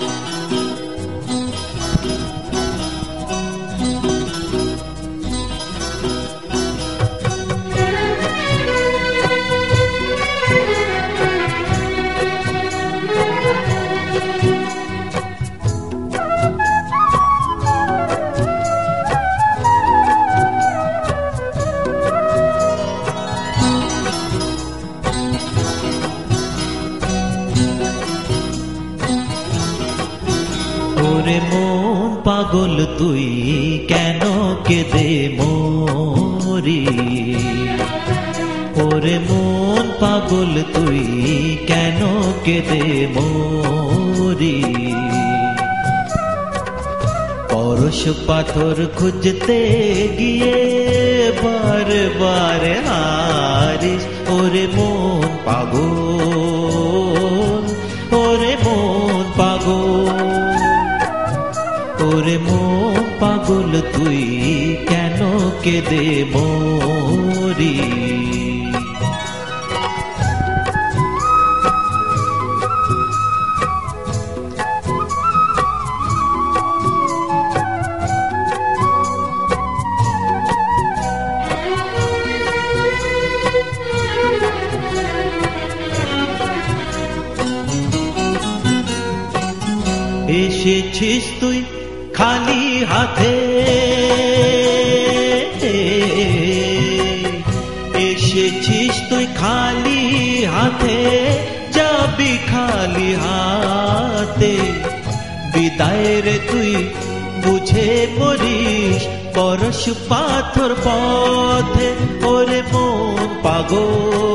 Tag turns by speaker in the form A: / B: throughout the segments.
A: ওরে মন পাগল, তুই কেন কেঁদে মরি? ওরে মন পাগল, তুই কেন কেঁদে মরি? পরশ পাথর খুঁজতে গিয়ে বার বার হারিস, ওরে মন পাগল। ওরে মন পাগল তুই কেন কেঁদে মরি? এসেছিস তুই খালি হাতে। এসেছিস তুই খালি হাতে, যাবি খালি হাতে। বিদায় রে তুই, বুঝে মরিস পরশ পাথর পথে। ওরে মন পাগল।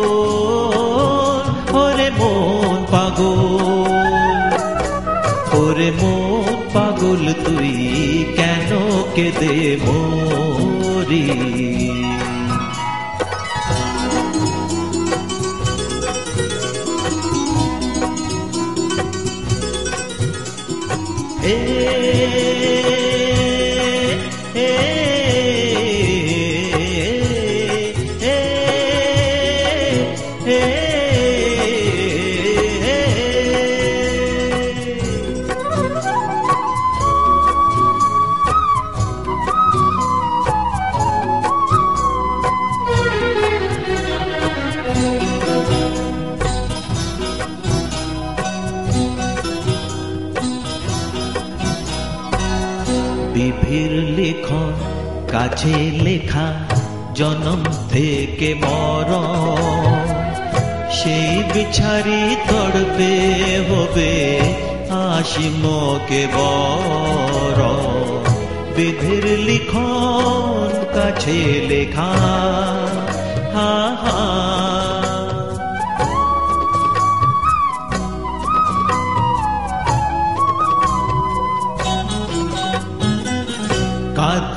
A: পাগল তুই কেন কেঁদে মরি? এ বিভির লেখন কাছে লেখা, জনম থেকে মর সেই বিছারি তড়বে হবে আসিমকে বর বিধির লিখন কাছে লেখা হা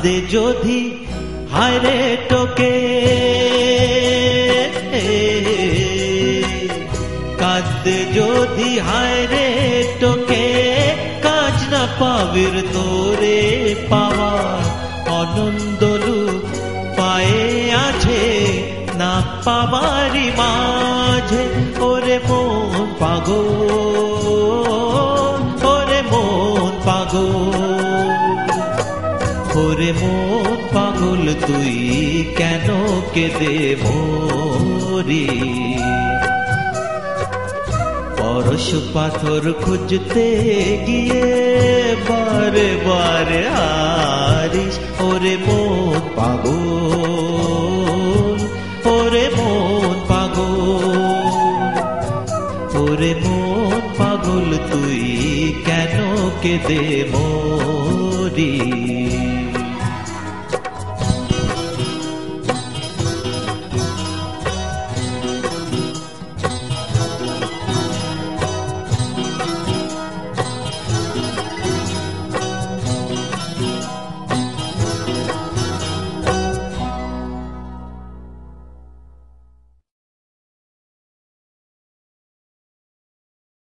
A: কাঁদে যদি হায়রে টোকে কাঁদে যদি হায়রে টোকে কাজ না পাবির তোরে পাওয়া অনন্দলু পায়ে আছে, না পাবারি মাঝে। ওরে মন পাগল। ওরে মন পাগল, তুই কেন কেঁদে মরি? পরশ পাথর খুঁজতে গিয়ে বারে বারে হারিস ওরে মন পাগল, ওরে মন পাগল, ওরে মন পাগল, তুই কেন কেঁদে মরি?